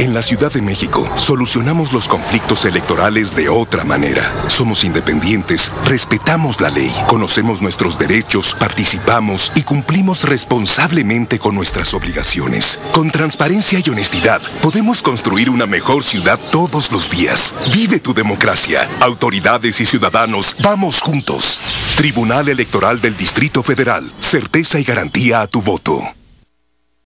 En la Ciudad de México, solucionamos los conflictos electorales de otra manera. Somos independientes, respetamos la ley, conocemos nuestros derechos, participamos y cumplimos responsablemente con nuestras obligaciones. Con transparencia y honestidad, podemos construir una mejor ciudad todos los días. Vive tu democracia. Autoridades y ciudadanos, vamos juntos. Tribunal Electoral del Distrito Federal. Certeza y garantía a tu voto.